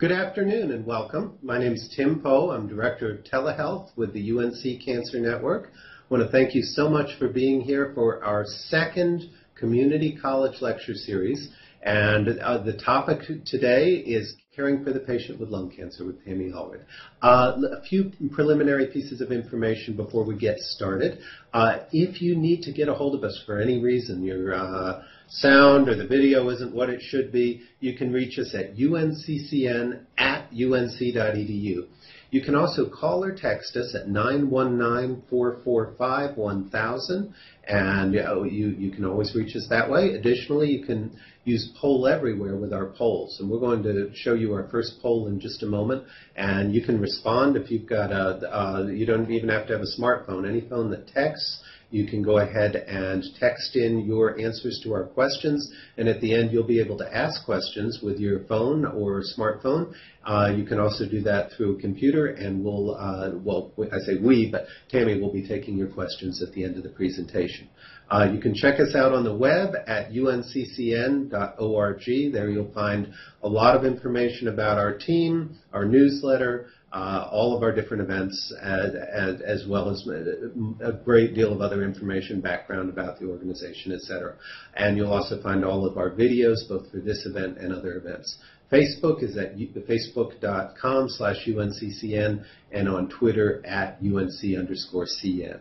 Good afternoon and welcome. My name is Tim Poe. I'm Director of Telehealth with the UNC Cancer Network. I want to thank you so much for being here for our second Community College Lecture Series. And uh, the topic today is caring for the patient with lung cancer with Tammy Allred. Uh, a few preliminary pieces of information before we get started. Uh, if you need to get a hold of us for any reason, your uh, sound or the video isn't what it should be, you can reach us at unccn at unc.edu. You can also call or text us at 919-445-1000, and uh, you, you can always reach us that way. Additionally, you can use Poll Everywhere with our polls, and we're going to show you our first poll in just a moment, and you can respond if you've got a, uh, you don't even have to have a smartphone. Any phone that texts, you can go ahead and text in your answers to our questions, and at the end you'll be able to ask questions with your phone or smartphone. Uh, you can also do that through a computer, and we'll, uh, well, I say we, but Tammy will be taking your questions at the end of the presentation. Uh, you can check us out on the web at unccn.org. There you'll find a lot of information about our team, our newsletter, uh, all of our different events, as, as, well as a great deal of other information, background about the organization, etc. And you'll also find all of our videos, both for this event and other events. Facebook is at facebook.com slash UNCCN and on Twitter at UNC underscore CN.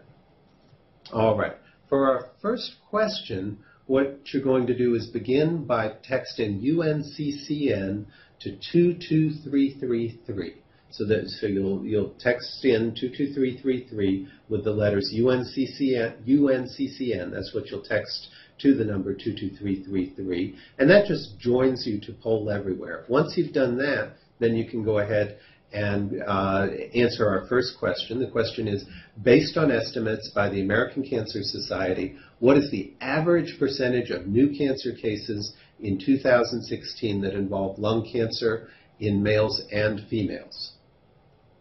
All right. For our first question, what you're going to do is begin by texting UNCCN to 22333. So that so you'll you'll text in 22333 with the letters UNCCN, UNCCN. That's what you'll text to the number 22333, and that just joins you to Poll Everywhere. Once you've done that, then you can go ahead and uh, answer our first question. The question is, based on estimates by the American Cancer Society, what is the average percentage of new cancer cases in 2016 that involve lung cancer in males and females?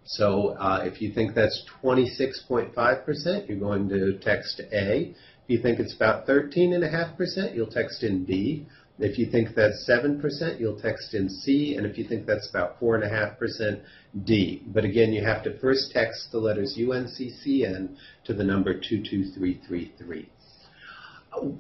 So uh, if you think that's 26.5%, you're going to text A. If you think it's about 13.5%, you'll text in B. If you think that's 7%, you'll text in C, and if you think that's about 4.5%, D. But again, you have to first text the letters UNCCN to the number 22333.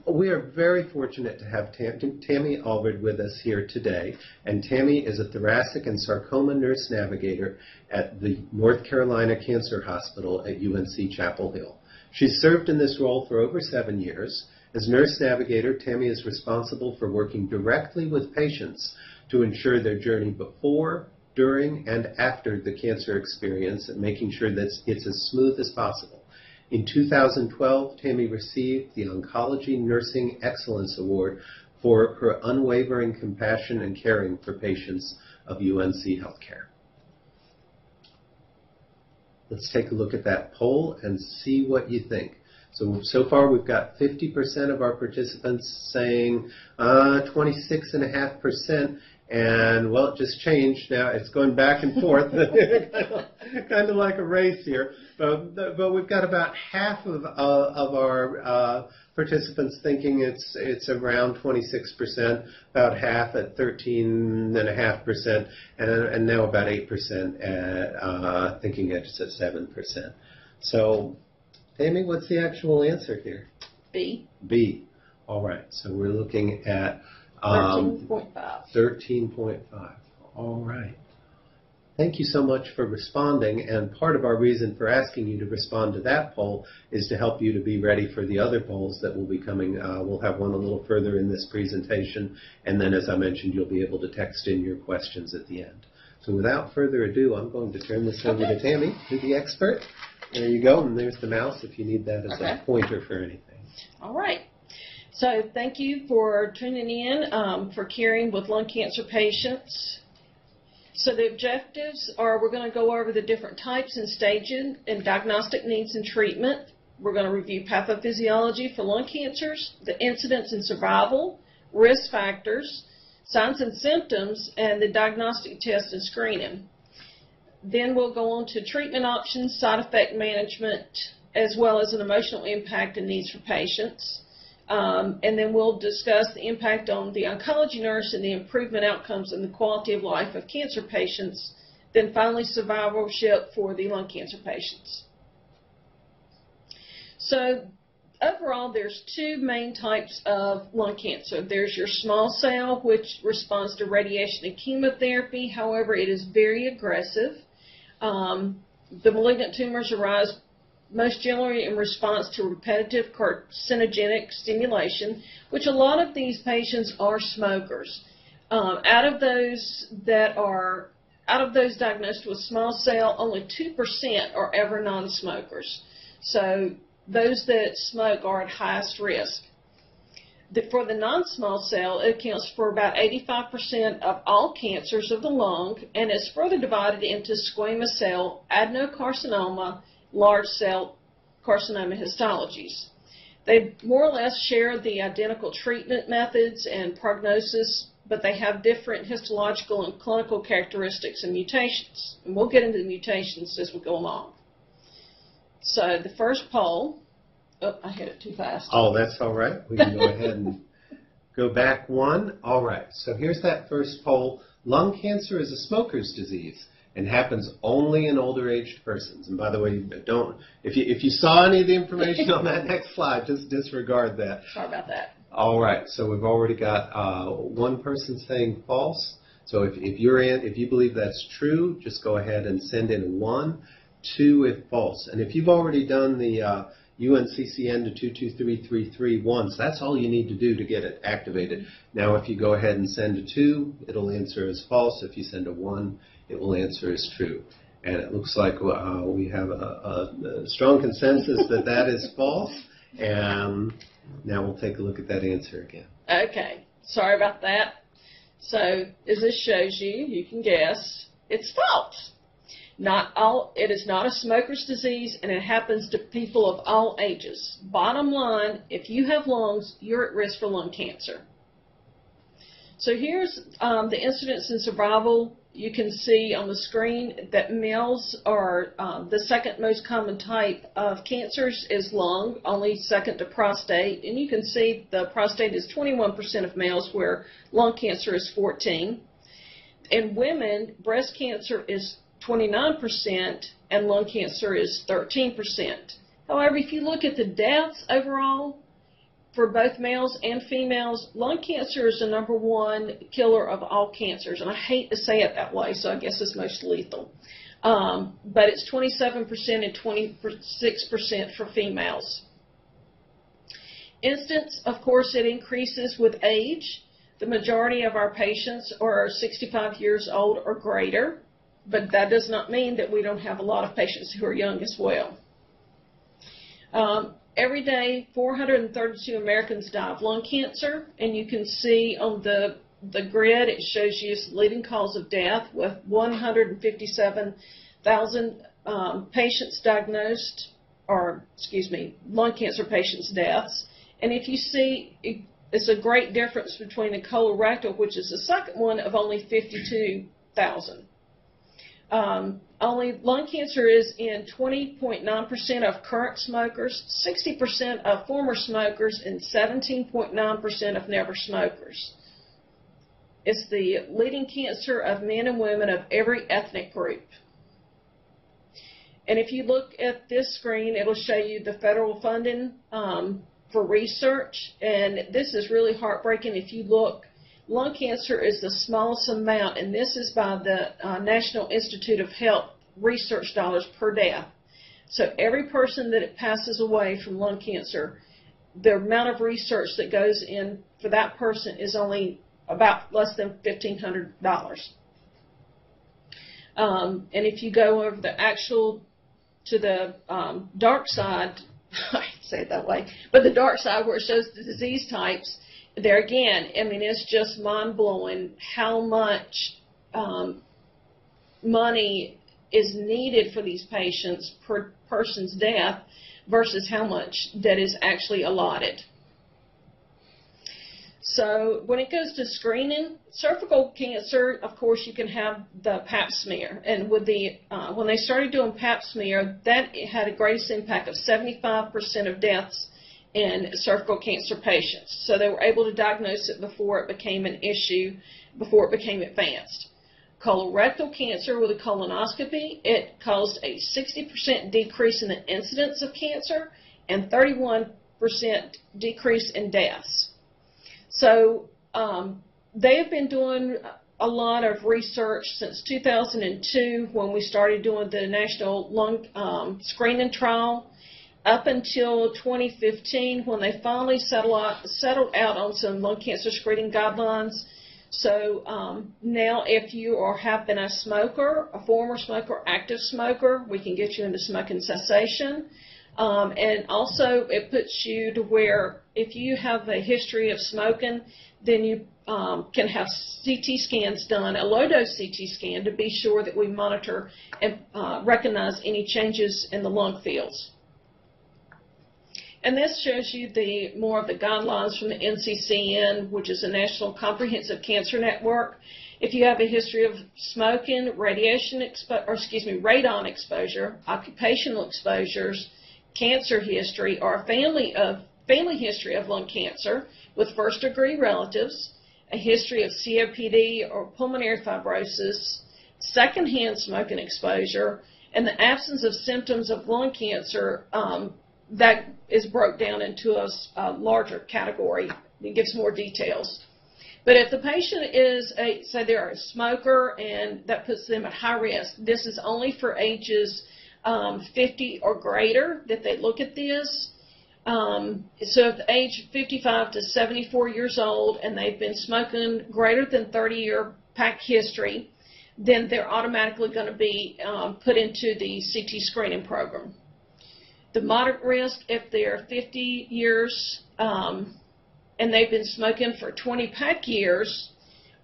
We are very fortunate to have Tam- Tammy Allred with us here today, and Tammy is a thoracic and sarcoma nurse navigator at the North Carolina Cancer Hospital at UNC Chapel Hill. She's served in this role for over seven years. As nurse navigator, Tammy is responsible for working directly with patients to ensure their journey before, during, and after the cancer experience and making sure that it's as smooth as possible. In 2012, Tammy received the Oncology Nursing Excellence Award for her unwavering compassion and caring for patients of UNC Healthcare. Let's take a look at that poll and see what you think. So, so far we've got 50% of our participants saying uh, 26.5%, and well, it just changed now. It's going back and forth, kind of like a race here. But, but we've got about half of, uh, of our uh, participants thinking it's it's around 26%, about half at 13.5%, and, and now about 8% at uh, thinking it's at 7%. So Amy, what's the actual answer here? B. B. All right. So we're looking at um, 13.5. 13.5. All right. Thank you so much for responding. And part of our reason for asking you to respond to that poll is to help you to be ready for the other polls that will be coming. Uh, we'll have one a little further in this presentation. And then, as I mentioned, you'll be able to text in your questions at the end. So without further ado, I'm going to turn this over to Tammy, who's the expert. There you go, and there's the mouse if you need that as Okay. a pointer for anything. All right. So thank you for tuning in um, for caring with lung cancer patients. So the objectives are we're going to go over the different types and stages and diagnostic needs and treatment. We're going to review pathophysiology for lung cancers, the incidence and survival, risk factors, signs and symptoms, and the diagnostic test and screening. Then we'll go on to treatment options, side effect management, as well as an emotional impact and needs for patients. Um, and then we'll discuss the impact on the oncology nurse and the improvement outcomes and the quality of life of cancer patients. Then finally, survivorship for the lung cancer patients. So overall, there's two main types of lung cancer. There's your small cell, which responds to radiation and chemotherapy. However, it is very aggressive. Um, the malignant tumors arise most generally in response to repetitive carcinogenic stimulation, which a lot of these patients are smokers. Um, out of those that are out of those diagnosed with small cell, only 2% are ever non-smokers. So those that smoke are at highest risk. The, for the non-small cell, it accounts for about 85% of all cancers of the lung and is further divided into squamous cell adenocarcinoma, large cell carcinoma histologies. They more or less share the identical treatment methods and prognosis, but they have different histological and clinical characteristics and mutations. And we'll get into the mutations as we go along. So the first poll, oh, I hit it too fast. Oh, that's all right. We can go ahead and go back one. All right. So here's that first poll. Lung cancer is a smoker's disease and happens only in older aged persons. And by the way, don't if you if you saw any of the information on that next slide, just disregard that. Sorry about that. All right. So we've already got uh, one person saying false. So if, if you're in, if you believe that's true, just go ahead and send in one two if false. And if you've already done the uh, UNCCN to 223331, once, that's all you need to do to get it activated. Now, if you go ahead and send a 2, it'll answer as false. If you send a 1, it will answer as true. And it looks like uh, we have a, a, a, strong consensus that that is false. And now we'll take a look at that answer again. Okay. Sorry about that. So, as this shows you, you can guess it's false. Not all, it is not a smoker's disease and it happens to people of all ages. Bottom line, if you have lungs, you're at risk for lung cancer. So here's um, the incidence and survival. You can see on the screen that males are um, the second most common type of cancers is lung, only second to prostate. And you can see the prostate is 21% of males where lung cancer is 14. In women, breast cancer is 29%, and lung cancer is 13%. However, if you look at the deaths overall, for both males and females, lung cancer is the number one killer of all cancers. And I hate to say it that way, so I guess it's most lethal. Um, but it's 27% and 26% for females. Incidence, of course, it increases with age. The majority of our patients are 65 years old or greater but that does not mean that we don't have a lot of patients who are young as well. Um, every day, 432 Americans die of lung cancer, and you can see on the the grid it shows you the leading cause of death with 157,000 um, patients diagnosed, or excuse me, lung cancer patients' deaths. And if you see, it, it's a great difference between the colorectal, which is the second one, of only 52,000. Um, only lung cancer is in 20.9% of current smokers, 60% of former smokers, and 17.9% of never smokers. It's the leading cancer of men and women of every ethnic group. And if you look at this screen, it'll show you the federal funding um, for research. And this is really heartbreaking if you look lung cancer is the smallest amount, and this is by the uh, National Institute of Health research dollars per death. So every person that passes away from lung cancer, the amount of research that goes in for that person is only about less than $1,500. Um, and if you go over the actual to the um, dark side, I say it that way, but the dark side where it shows the disease types, there again, I mean, it's just mind blowing how much um, money is needed for these patients per person's death versus how much that is actually allotted. So when it goes to screening, cervical cancer, of course, you can have the pap smear. And with the uh, when they started doing pap smear, that had a greatest impact of 75% of deaths in cervical cancer patients. So they were able to diagnose it before it became an issue, before it became advanced. Colorectal cancer with a colonoscopy, it caused a 60% decrease in the incidence of cancer and 31% decrease in deaths. So um, they have been doing a lot of research since 2002 when we started doing the national lung um, screening trial up until 2015 when they finally settled out, settled out on some lung cancer screening guidelines. So um, now if you are, have been a smoker, a former smoker, active smoker, we can get you into smoking cessation. Um, and also it puts you to where if you have a history of smoking, then you um, can have CT scans done, a low dose CT scan, to be sure that we monitor and uh, recognize any changes in the lung fields. And this shows you the more of the guidelines from the NCCN, which is the National Comprehensive Cancer Network. If you have a history of smoking, radiation, expo- or excuse me, radon exposure, occupational exposures, cancer history, or a family of family history of lung cancer with first degree relatives, a history of COPD or pulmonary fibrosis, secondhand smoking exposure, and the absence of symptoms of lung cancer, um, that is broke down into a, a, larger category. It gives more details. But if the patient is, a, say they're a smoker and that puts them at high risk, this is only for ages um, 50 or greater that they look at this. Um, so if age 55 to 74 years old and they've been smoking greater than 30 year pack history, then they're automatically going to be um, put into the CT screening program. The moderate risk, if they're 50 years um, and they've been smoking for 20 pack years,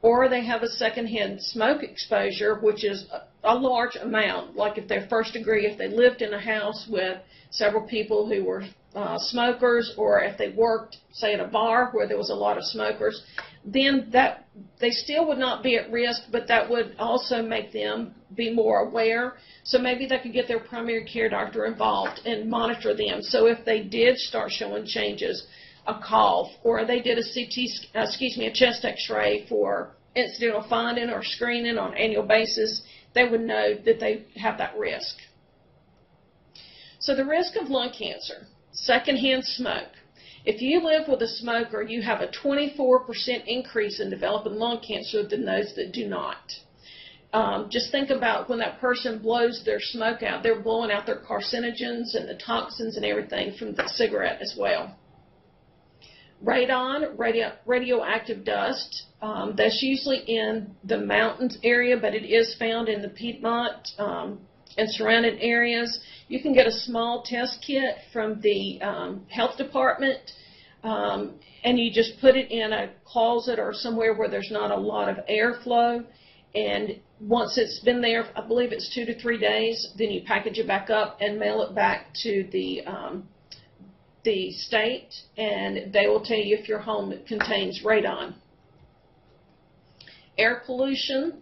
or they have a secondhand smoke exposure, which is a, large amount, like if they're first degree, if they lived in a house with several people who were uh, smokers, or if they worked, say, at a bar where there was a lot of smokers, then that they still would not be at risk, but that would also make them be more aware. So maybe they could get their primary care doctor involved and monitor them. So if they did start showing changes, a cough, or they did a CT, excuse me, a chest X-ray for incidental finding or screening on an annual basis, they would know that they have that risk. So the risk of lung cancer. Secondhand smoke. If you live with a smoker, you have a 24% increase in developing lung cancer than those that do not. Um, just think about when that person blows their smoke out, they're blowing out their carcinogens and the toxins and everything from the cigarette as well. Radon, radio, radioactive dust, um, that's usually in the mountains area, but it is found in the Piedmont um, and surrounding areas. You can get a small test kit from the um, health department, um, and you just put it in a closet or somewhere where there's not a lot of airflow. And once it's been there, I believe it's two to three days, then you package it back up and mail it back to the um, the state, and they will tell you if your home contains radon. Air pollution,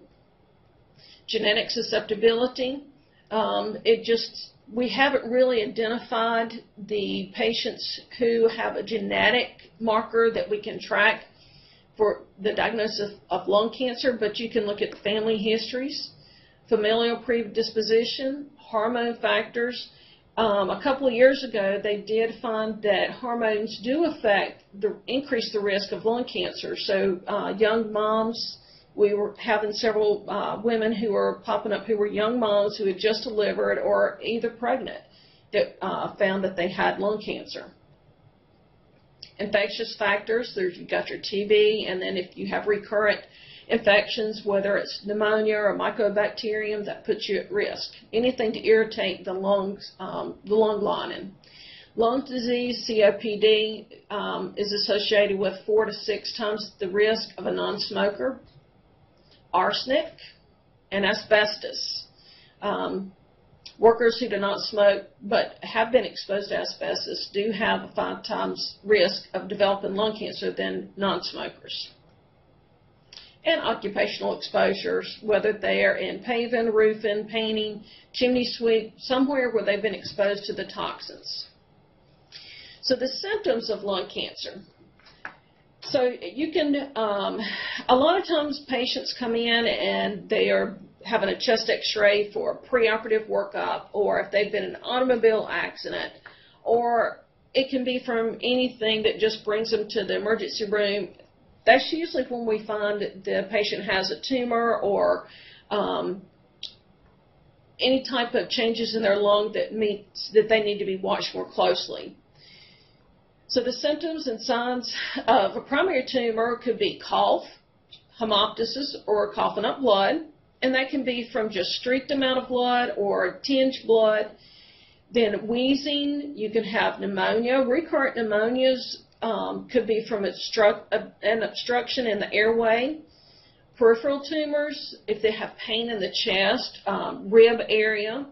genetic susceptibility, um, it just we haven't really identified the patients who have a genetic marker that we can track for the diagnosis of lung cancer, but you can look at family histories, familial predisposition, hormone factors. Um, a couple of years ago, they did find that hormones do affect the increase the risk of lung cancer. So uh, young moms we were having several uh, women who were popping up who were young moms who had just delivered or either pregnant that uh, found that they had lung cancer. Infectious factors, there's you've got your TB, and then if you have recurrent infections, whether it's pneumonia or mycobacterium, that puts you at risk. Anything to irritate the lungs, um, the lung lining. Lung disease, COPD, um, is associated with four to six times the risk of a non-smoker arsenic and asbestos. Um, workers who do not smoke but have been exposed to asbestos do have a five times risk of developing lung cancer than non-smokers. And occupational exposures, whether they are in paving, roofing, painting, chimney sweep, somewhere where they've been exposed to the toxins. So the symptoms of lung cancer. So you can, um, a lot of times patients come in and they are having a chest x-ray for a preoperative workup or if they've been in an automobile accident or it can be from anything that just brings them to the emergency room. That's usually when we find that the patient has a tumor or um, any type of changes in their lung that means that they need to be watched more closely. So the symptoms and signs of a primary tumor could be cough, hemoptysis, or coughing up blood, and that can be from just streaked amount of blood or tinged blood. Then wheezing, you can have pneumonia. Recurrent pneumonias um, could be from an obstruction in the airway peripheral tumors, if they have pain in the chest, um, rib area,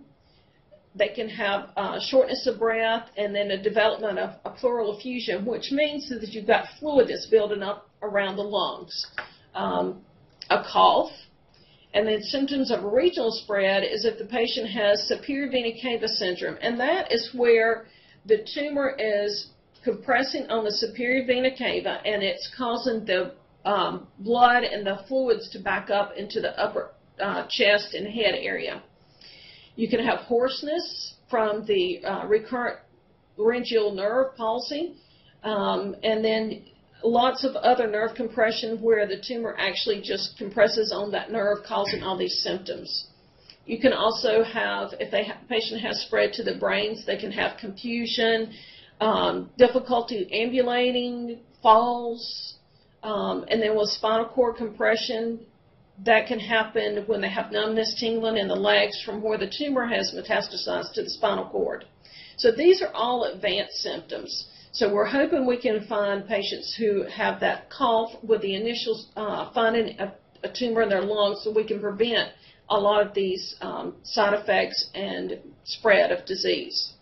they can have uh, shortness of breath and then a development of a pleural effusion, which means that you've got fluid that's building up around the lungs. Um, a cough, and then symptoms of regional spread is if the patient has superior vena cava syndrome, and that is where the tumor is compressing on the superior vena cava and it's causing the um, blood and the fluids to back up into the upper uh, chest and head area. You can have hoarseness from the uh, recurrent laryngeal nerve palsy, um, and then lots of other nerve compression where the tumor actually just compresses on that nerve, causing all these symptoms. You can also have, if the patient has spread to the brains, they can have confusion, um, difficulty ambulating, falls, um, and then with spinal cord compression, that can happen when they have numbness, tingling in the legs from where the tumor has metastasized to the spinal cord. So these are all advanced symptoms. So we're hoping we can find patients who have that cough with the initial uh, finding a, a, tumor in their lungs so we can prevent a lot of these um, side effects and spread of disease.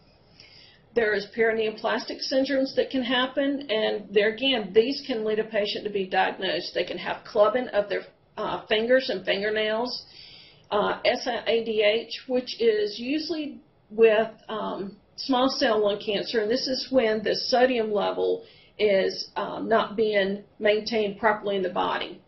There is paraneoplastic syndromes that can happen, and there again, these can lead a patient to be diagnosed. They can have clubbing of their uh, fingers and fingernails, uh, SIADH, which is usually with um, small cell lung cancer, and this is when the sodium level is um, not being maintained properly in the body.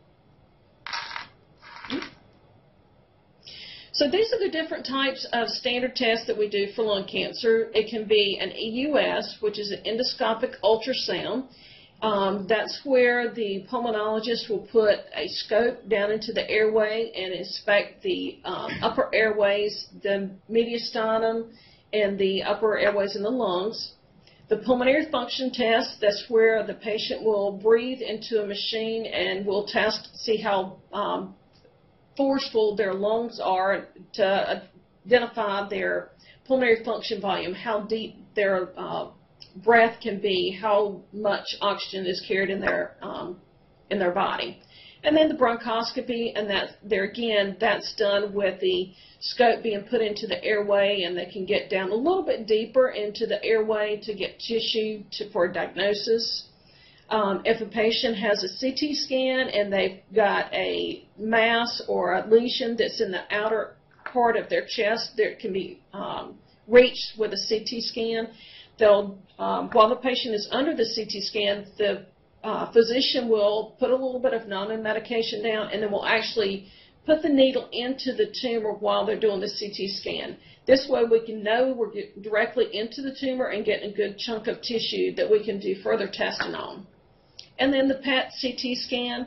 So these are the different types of standard tests that we do for lung cancer. It can be an EUS, which is an endoscopic ultrasound. Um, that's where the pulmonologist will put a scope down into the airway and inspect the um, upper airways, the mediastinum, and the upper airways in the lungs. The pulmonary function test, that's where the patient will breathe into a machine and will test, see how um, forceful their lungs are to identify their pulmonary function volume, how deep their uh, breath can be, how much oxygen is carried in their um, in their body. And then the bronchoscopy, and that there again, that's done with the scope being put into the airway, and they can get down a little bit deeper into the airway to get tissue to, for diagnosis. Um, if a patient has a CT scan and they've got a mass or a lesion that's in the outer part of their chest that can be um, reached with a CT scan, they'll, um, while the patient is under the CT scan, the uh, physician will put a little bit of numbing medication down and then will actually put the needle into the tumor while they're doing the CT scan. This way we can know we're directly into the tumor and getting a good chunk of tissue that we can do further testing on. And then the PET CT scan,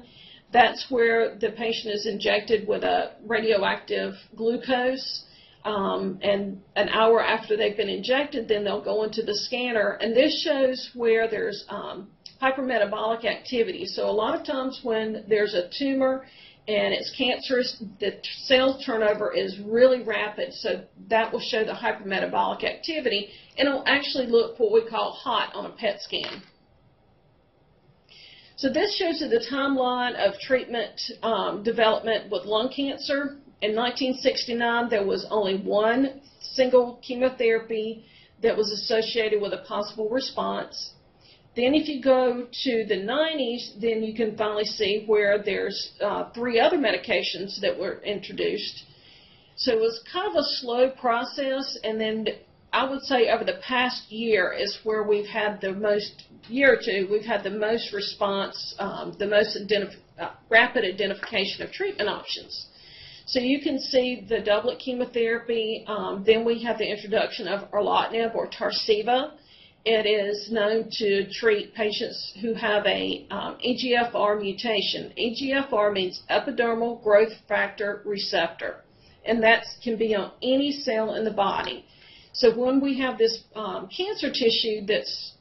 that's where the patient is injected with a radioactive glucose. Um, and an hour after they've been injected, then they'll go into the scanner. And this shows where there's um, hypermetabolic activity. So a lot of times when there's a tumor and it's cancerous, the cell turnover is really rapid. So that will show the hypermetabolic activity. And it'll actually look what we call hot on a PET scan. So this shows you the timeline of treatment um, development with lung cancer. In 1969, there was only one single chemotherapy that was associated with a possible response. Then if you go to the 90s, then you can finally see where there's uh, three other medications that were introduced. So it was kind of a slow process, and then I would say over the past year is where we've had the most year or two. We've had the most response, um, the most identif- uh, rapid identification of treatment options. So you can see the doublet chemotherapy. Um, then we have the introduction of erlotinib or Tarceva. It is known to treat patients who have a um, EGFR mutation. EGFR means epidermal growth factor receptor, and that can be on any cell in the body. So when we have this um, cancer tissue that's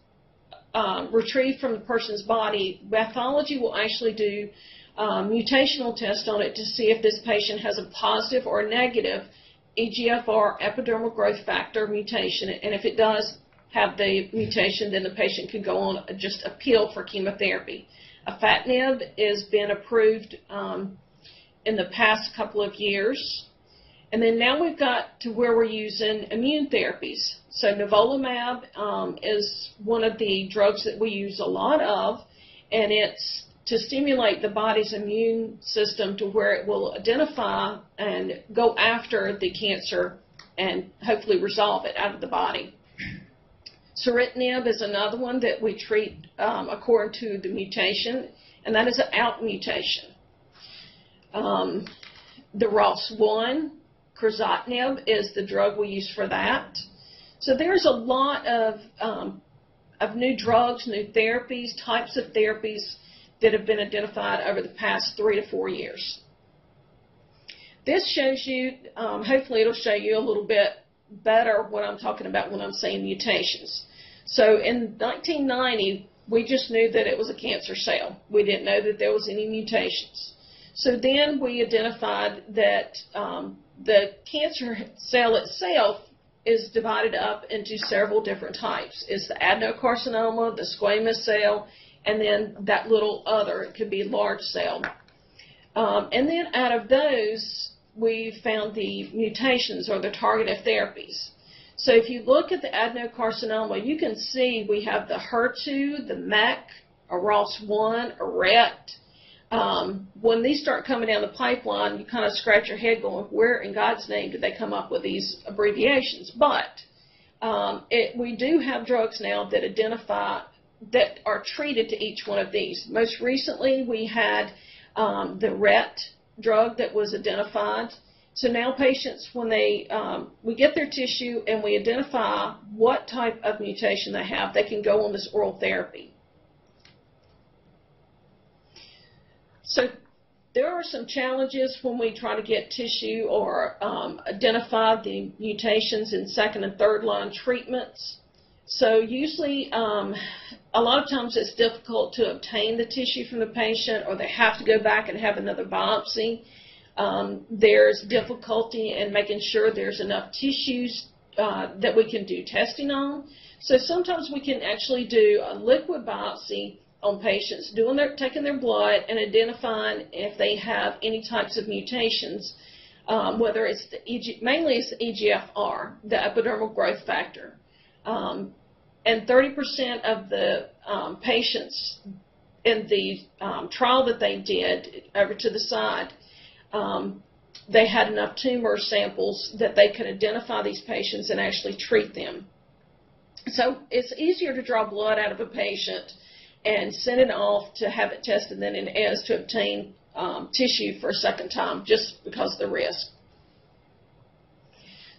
um, retrieved from the person's body, pathology will actually do um, mutational test on it to see if this patient has a positive or negative EGFR epidermal growth factor mutation, and if it does have the mutation, then the patient could go on just a pill for chemotherapy. Afatinib has been approved um, in the past couple of years. And then now we've got to where we're using immune therapies. So nivolumab um, is one of the drugs that we use a lot of, and it's to stimulate the body's immune system to where it will identify and go after the cancer and hopefully resolve it out of the body. Ceritinib is another one that we treat um, according to the mutation, and that is an ALK mutation. Um, the ROS1, crizotinib, is the drug we use for that. So there's a lot of um, of new drugs, new therapies, types of therapies that have been identified over the past three to four years. This shows you, um, hopefully it'll show you a little bit better what I'm talking about when I'm saying mutations. So in 1990, we just knew that it was a cancer cell. We didn't know that there was any mutations. So then we identified that um, the cancer cell itself is divided up into several different types. It's the adenocarcinoma, the squamous cell, and then that little other. It could be large cell. Um, and then out of those, we found the mutations or the targeted therapies. So if you look at the adenocarcinoma, you can see we have the HER2, the MEK, a ROS1, a RET. Um, when these start coming down the pipeline, you kind of scratch your head going, where in God's name did they come up with these abbreviations? But um, it, we do have drugs now that identify, that are treated to each one of these. Most recently, we had um, the RET drug that was identified. So now patients, when they um, we get their tissue and we identify what type of mutation they have, they can go on this oral therapy. So there are some challenges when we try to get tissue or um, identify the mutations in second and third line treatments. So usually, um, a lot of times it's difficult to obtain the tissue from the patient, or they have to go back and have another biopsy. Um, there's difficulty in making sure there's enough tissues uh, that we can do testing on. So sometimes we can actually do a liquid biopsy on patients, doing their, taking their blood and identifying if they have any types of mutations, um, whether it's the EG, mainly it's the EGFR, the epidermal growth factor. Um, and 30% of the um, patients in the um, trial that they did over to the side, um, they had enough tumor samples that they could identify these patients and actually treat them. So it's easier to draw blood out of a patient and send it off to have it tested than it is to obtain um, tissue for a second time just because of the risk.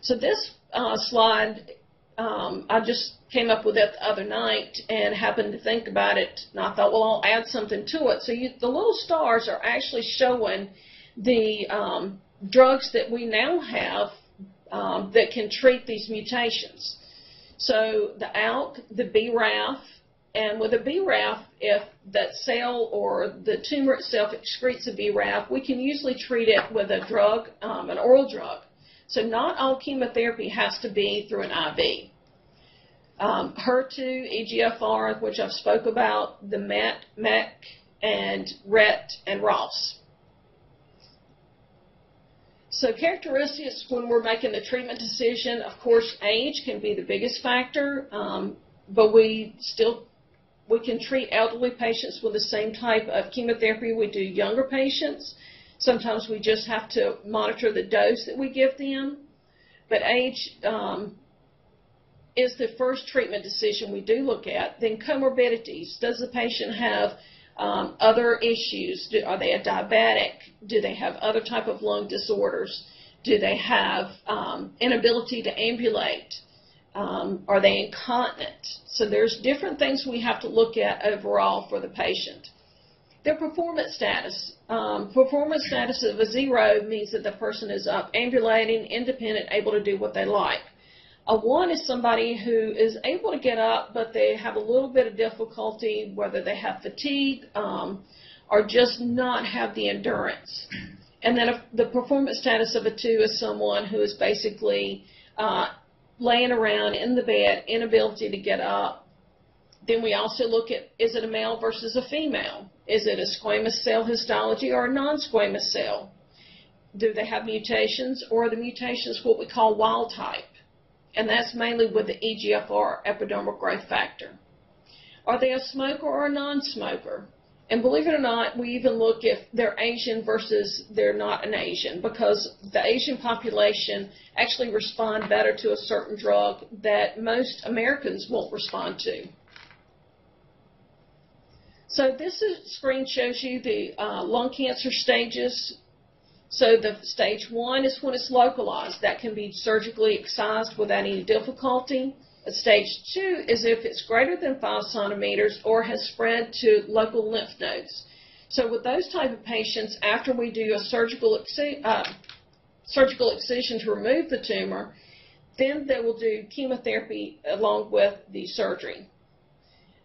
So this uh, slide, um, I just came up with it the other night and happened to think about it, and I thought, well, I'll add something to it. So you, the little stars are actually showing the um, drugs that we now have um, that can treat these mutations. So the ALK, the BRAF, and with a BRAF, if that cell or the tumor itself excretes a BRAF, we can usually treat it with a drug, um, an oral drug. So not all chemotherapy has to be through an IV. Um, HER2, EGFR, which I've spoke about, the MET, MEK, and RET and ROS. So characteristics when we're making the treatment decision, of course, age can be the biggest factor, um, but we still we can treat elderly patients with the same type of chemotherapy we do younger patients. Sometimes we just have to monitor the dose that we give them. But age um, is the first treatment decision we do look at. Then comorbidities. Does the patient have um, other issues? Do, are they a diabetic? Do they have other type of lung disorders? Do they have um, inability to ambulate? Um, are they incontinent? So there's different things we have to look at overall for the patient. Their performance status. Um, performance status of a zero means that the person is up, ambulating, independent, able to do what they like. A one is somebody who is able to get up, but they have a little bit of difficulty, whether they have fatigue um, or just not have the endurance. And then a, the performance status of a two is someone who is basically uh, laying around in the bed, inability to get up. Then we also look at is it a male versus a female? Is it a squamous cell histology or a non-squamous cell? Do they have mutations or are the mutations what we call wild type? And that's mainly with the EGFR epidermal growth factor. Are they a smoker or a non-smoker? And believe it or not, we even look if they're Asian versus they're not an Asian because the Asian population actually respond better to a certain drug that most Americans won't respond to. So this is, screen shows you the uh, lung cancer stages. So the stage one is when it's localized. That can be surgically excised without any difficulty. A Stage two is if it's greater than five centimeters or has spread to local lymph nodes. So with those type of patients, after we do a surgical, uh, surgical excision to remove the tumor, then they will do chemotherapy along with the surgery.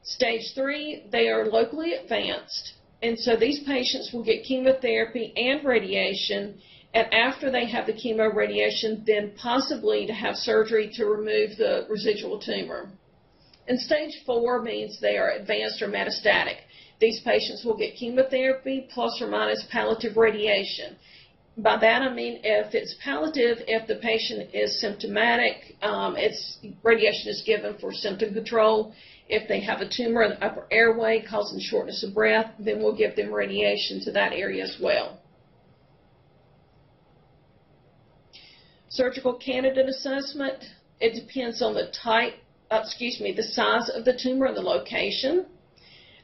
Stage three, they are locally advanced, and so these patients will get chemotherapy and radiation, and after they have the chemo radiation, then possibly to have surgery to remove the residual tumor. And stage four means they are advanced or metastatic. These patients will get chemotherapy plus or minus palliative radiation. By that I mean if it's palliative, if the patient is symptomatic, um, it's radiation is given for symptom control. If they have a tumor in the upper airway causing shortness of breath, then we'll give them radiation to that area as well. Surgical candidate assessment, it depends on the type, uh, excuse me, the size of the tumor and the location.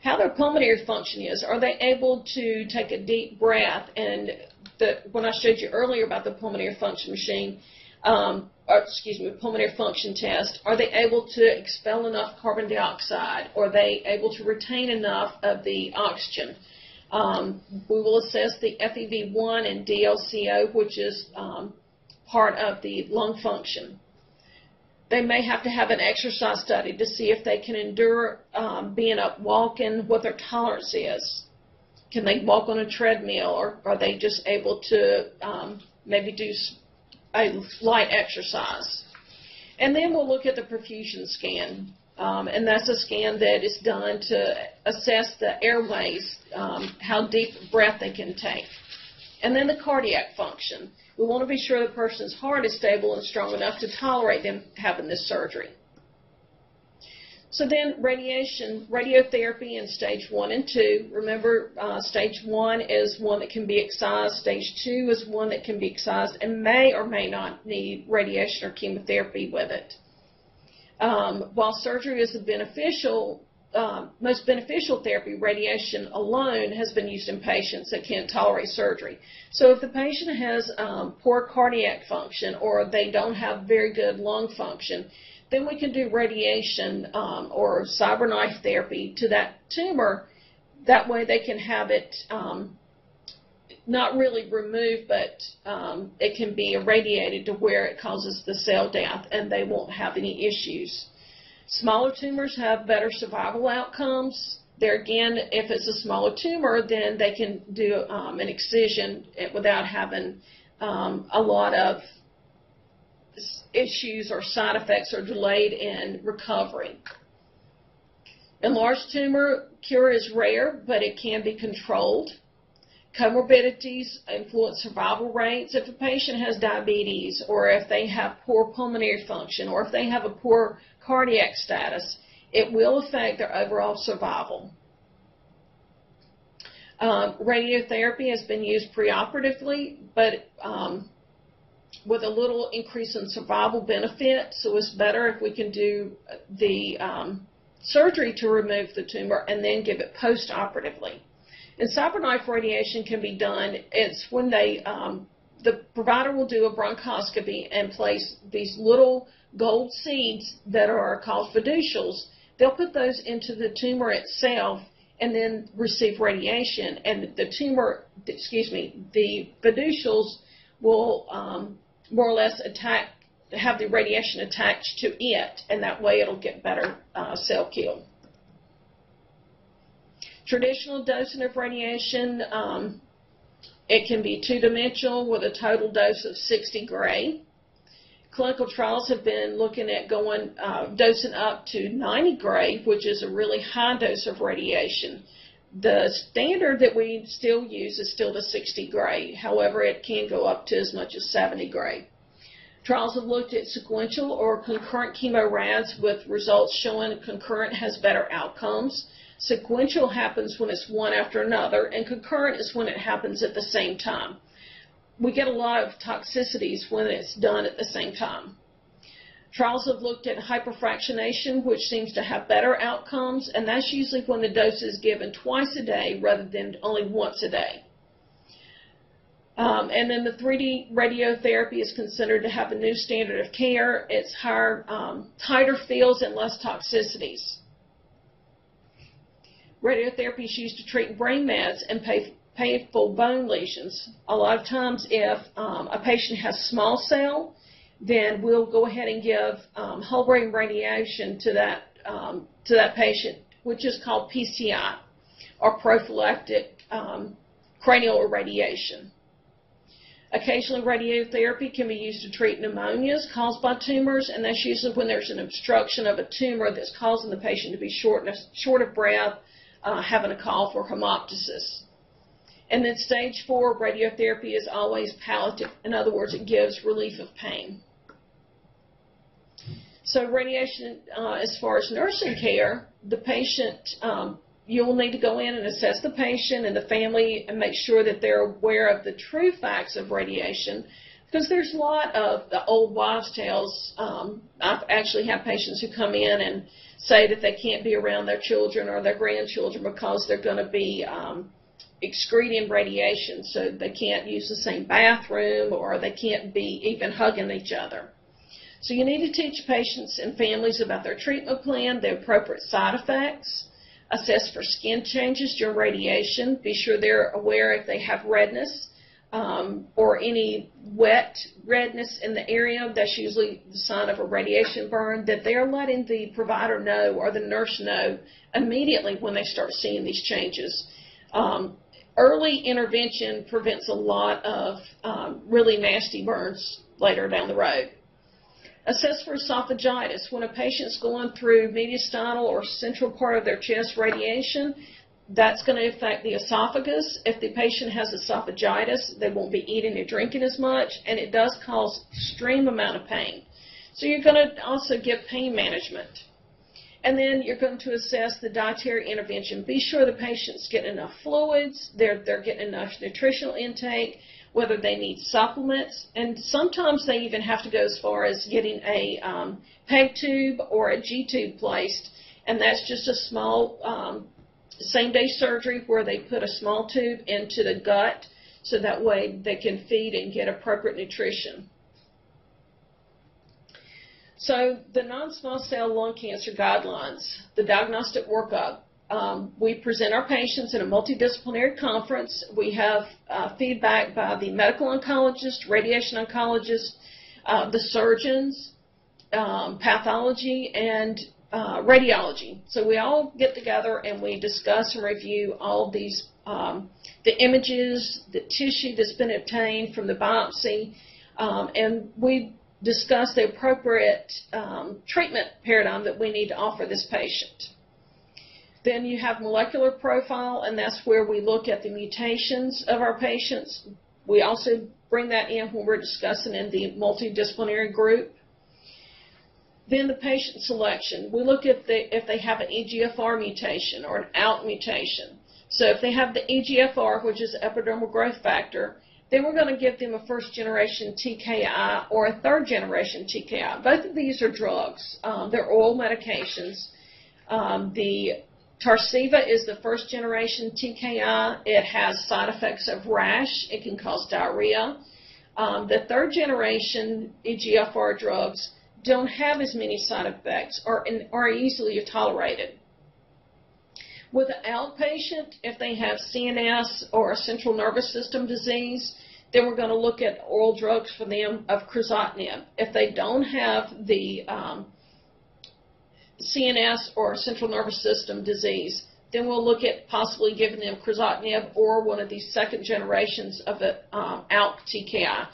How their pulmonary function is. Are they able to take a deep breath? And the, when I showed you earlier about the pulmonary function machine, um, or excuse me, pulmonary function test, are they able to expel enough carbon dioxide? Are they able to retain enough of the oxygen? Um, we will assess the FEV1 and DLCO, which is um, part of the lung function. They may have to have an exercise study to see if they can endure um, being up walking, what their tolerance is. Can they walk on a treadmill, or are they just able to um, maybe do a light exercise. And then we'll look at the perfusion scan. Um, and that's a scan that is done to assess the airways, um, how deep breath they can take. And then the cardiac function. We want to be sure the person's heart is stable and strong enough to tolerate them having this surgery. So then radiation, radiotherapy in stage one and two. Remember, uh, stage one is one that can be excised. Stage two is one that can be excised and may or may not need radiation or chemotherapy with it. Um, while surgery is a beneficial, uh, most beneficial therapy, radiation alone has been used in patients that can't tolerate surgery. So if the patient has um, poor cardiac function or they don't have very good lung function, then we can do radiation um, or CyberKnife therapy to that tumor. That way they can have it um, not really removed, but um, it can be irradiated to where it causes the cell death and they won't have any issues. Smaller tumors have better survival outcomes. There again, if it's a smaller tumor, then they can do um, an excision without having um, a lot of issues or side effects are delayed in recovery. Enlarged tumor cure is rare, but it can be controlled. Comorbidities influence survival rates. If a patient has diabetes, or if they have poor pulmonary function, or if they have a poor cardiac status, it will affect their overall survival. Um, radiotherapy has been used preoperatively, but um, with a little increase in survival benefit. So it's better if we can do the um, surgery to remove the tumor and then give it post-operatively. And CyberKnife radiation can be done. It's when they um, the provider will do a bronchoscopy and place these little gold seeds that are called fiducials. They'll put those into the tumor itself and then receive radiation. And the tumor, excuse me, the fiducials will um, more or less attack, have the radiation attached to it, and that way it'll get better uh, cell kill. Traditional dosing of radiation, um, it can be two-dimensional with a total dose of 60 gray. Clinical trials have been looking at going uh, dosing up to 90 gray, which is a really high dose of radiation. The standard that we still use is still the 60 gray. However, it can go up to as much as 70 gray. Trials have looked at sequential or concurrent chemorads with results showing concurrent has better outcomes. Sequential happens when it's one after another, and concurrent is when it happens at the same time. We get a lot of toxicities when it's done at the same time. Trials have looked at hyperfractionation, which seems to have better outcomes, and that's usually when the dose is given twice a day rather than only once a day. Um, and then the 3D radiotherapy is considered to have a new standard of care. It's higher, um, tighter fields and less toxicities. Radiotherapy is used to treat brain mets and painful bone lesions. A lot of times, if um, a patient has small cell, then we'll go ahead and give um, whole brain radiation to that um, to that patient, which is called PCI, or prophylactic um, cranial irradiation. Occasionally, radiotherapy can be used to treat pneumonias caused by tumors, and that's usually when there's an obstruction of a tumor that's causing the patient to be short, short of breath, uh, having a call for hemoptysis. And then stage four, radiotherapy is always palliative. In other words, it gives relief of pain. So radiation, uh, as far as nursing care, the patient um, you'll need to go in and assess the patient and the family and make sure that they're aware of the true facts of radiation because there's a lot of the old wives' tales. Um, I've actually have patients who come in and say that they can't be around their children or their grandchildren because they're going to be um, excreting radiation, so they can't use the same bathroom or they can't be even hugging each other. So you need to teach patients and families about their treatment plan, the appropriate side effects, assess for skin changes during radiation. Be sure they're aware if they have redness um, or any wet redness in the area. That's usually the sign of a radiation burn. That they're letting the provider know or the nurse know immediately when they start seeing these changes. Um, early intervention prevents a lot of um, really nasty burns later down the road. Assess for esophagitis. When a patient's going through mediastinal or central part of their chest radiation, that's going to affect the esophagus. If the patient has esophagitis, they won't be eating or drinking as much, and it does cause extreme amount of pain. So you're going to also get pain management. And then you're going to assess the dietary intervention. Be sure the patient's getting enough fluids, they're, they're getting enough nutritional intake, whether they need supplements, and sometimes they even have to go as far as getting a um, PEG tube or a G tube placed, and that's just a small um, same day surgery where they put a small tube into the gut so that way they can feed and get appropriate nutrition. So the non-small cell lung cancer guidelines, the diagnostic workup, um, we present our patients in a multidisciplinary conference. We have uh, feedback by the medical oncologist, radiation oncologist, uh, the surgeons, um, pathology, and uh, radiology. So we all get together and we discuss and review all these um, the images, the tissue that's been obtained from the biopsy, um, and we discuss the appropriate um, treatment paradigm that we need to offer this patient. Then you have molecular profile, and that's where we look at the mutations of our patients. We also bring that in when we're discussing in the multidisciplinary group. Then the patient selection. We look at the, if they have an EGFR mutation or an ALK mutation. So if they have the EGFR, which is epidermal growth factor, Then we're going to give them a first generation TKI or a third generation TKI. Both of these are drugs. Um, they're oral medications. Um, the Tarceva is the first generation TKI. It has side effects of rash. It can cause diarrhea. Um, the third generation EGFR drugs don't have as many side effects or are easily tolerated. With an outpatient, if they have CNS or a central nervous system disease, then we're going to look at oral drugs for them of crizotinib. If they don't have the um, CNS or central nervous system disease, then we'll look at possibly giving them crizotinib or one of these second generations of the um, ALK TKI.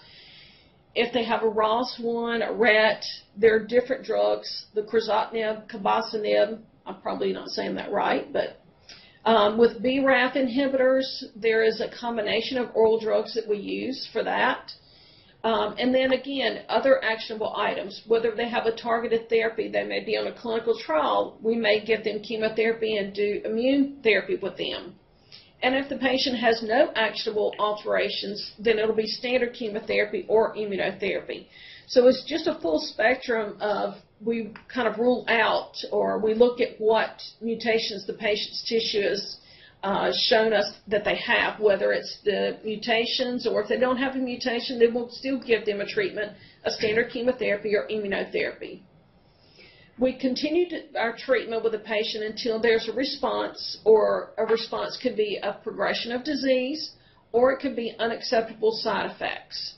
If they have a ROS1, a RET, there are different drugs. The crizotinib, cabozanib, I'm probably not saying that right, but um, with BRAF inhibitors, there is a combination of oral drugs that we use for that. Um, and then again, other actionable items, whether they have a targeted therapy, they may be on a clinical trial, we may give them chemotherapy and do immune therapy with them. And if the patient has no actionable alterations, then it'll be standard chemotherapy or immunotherapy. So it's just a full spectrum of we kind of rule out or we look at what mutations the patient's tissue has uh, shown us that they have, whether it's the mutations or if they don't have a mutation, then we'll still give them a treatment, a standard chemotherapy or immunotherapy. We continue to, our treatment with the patient until there's a response, or a response could be a progression of disease, or it could be unacceptable side effects.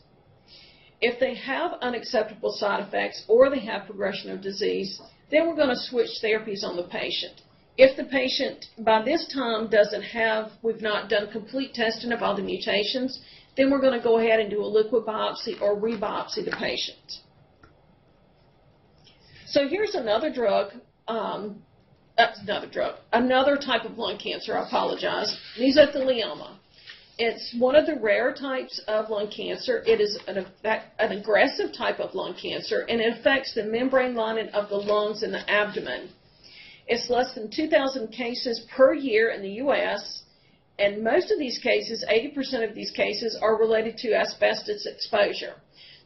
If they have unacceptable side effects or they have progression of disease, then we're going to switch therapies on the patient. If the patient by this time doesn't have, we've not done complete testing of all the mutations, then we're going to go ahead and do a liquid biopsy or rebiopsy the patient. So here's another drug, um, that's another drug, another type of lung cancer, I apologize, mesothelioma. It's one of the rare types of lung cancer. It is an, an aggressive type of lung cancer, and it affects the membrane lining of the lungs and the abdomen. It's less than 2,000 cases per year in the U.S., and most of these cases, 80% of these cases, are related to asbestos exposure.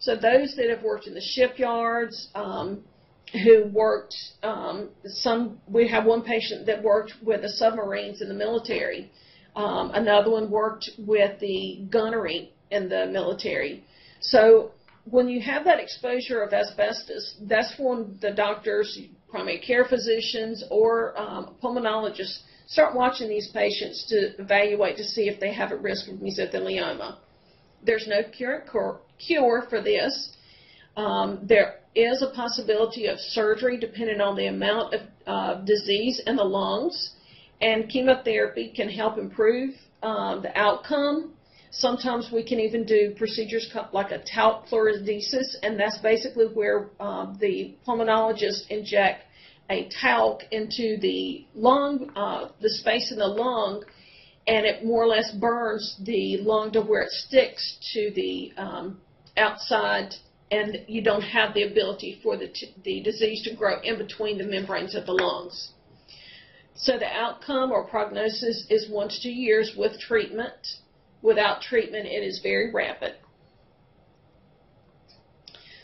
So those that have worked in the shipyards, um, who worked, um, some, we have one patient that worked with the submarines in the military um, another one worked with the gunnery in the military. So when you have that exposure of asbestos, that's when the doctors, primary care physicians, or um, pulmonologists start watching these patients to evaluate to see if they have a risk of mesothelioma. There's no cure, cure for this. Um, there is a possibility of surgery depending on the amount of uh, disease in the lungs and chemotherapy can help improve um, the outcome. Sometimes we can even do procedures like a talc pleurodesis, and that's basically where um, the pulmonologist inject a talc into the lung, uh, the space in the lung, and it more or less burns the lung to where it sticks to the um, outside, and you don't have the ability for the, the disease to grow in between the membranes of the lungs. So the outcome or prognosis is one to two years with treatment. Without treatment, it is very rapid.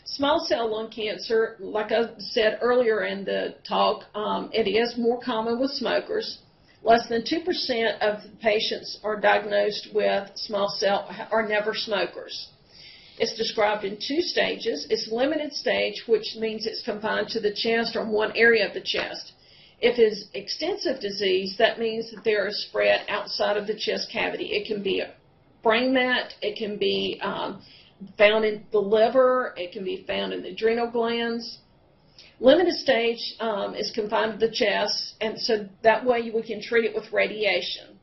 Small cell lung cancer, like I said earlier in the talk, um, it is more common with smokers. Less than 2% of patients are diagnosed with small cell are never smokers. It's described in two stages. It's limited stage, which means it's confined to the chest or one area of the chest. If it's extensive disease, that means that there is spread outside of the chest cavity. It can be a brain mat, it can be um, found in the liver, it can be found in the adrenal glands. Limited stage um, is confined to the chest, and so that way we can treat it with radiation.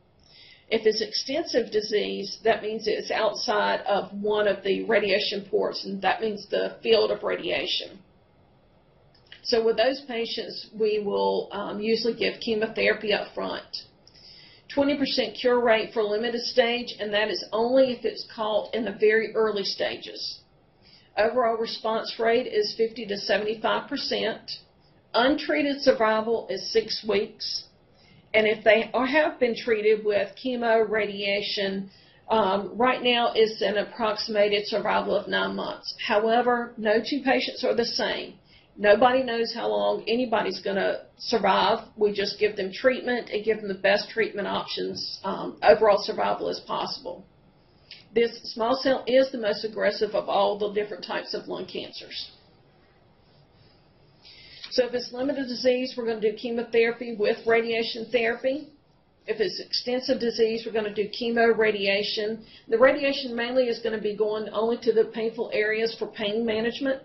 If it's extensive disease, that means it's outside of one of the radiation ports, and that means the field of radiation. So with those patients, we will um, usually give chemotherapy up front. 20% cure rate for limited stage, and that is only if it's caught in the very early stages. Overall response rate is 50 to 75%. Untreated survival is six weeks. And if they are, have been treated with chemo, radiation, Um, right now, it's an approximated survival of nine months. However, no two patients are the same. Nobody knows how long anybody's going to survive. We just give them treatment and give them the best treatment options, um, overall survival as possible. This small cell is the most aggressive of all the different types of lung cancers. So if it's limited disease, we're going to do chemotherapy with radiation therapy. If it's extensive disease, we're going to do chemo radiation. The radiation mainly is going to be going only to the painful areas for pain management.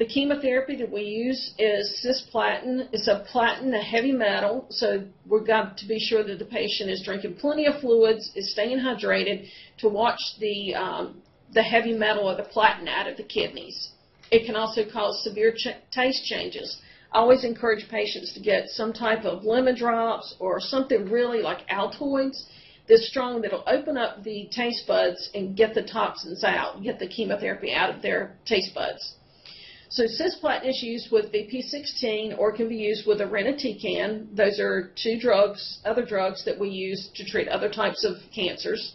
The chemotherapy that we use is cisplatin. It's a platin, a heavy metal, so we've got to be sure that the patient is drinking plenty of fluids, is staying hydrated to watch the um, the heavy metal or the platin out of the kidneys. It can also cause severe ch- taste changes. I always encourage patients to get some type of lemon drops or something really like Altoids that's strong that'll open up the taste buds and get the toxins out, get the chemotherapy out of their taste buds. So cisplatin is used with VP16 or can be used with irinotecan. Those are two drugs, other drugs that we use to treat other types of cancers.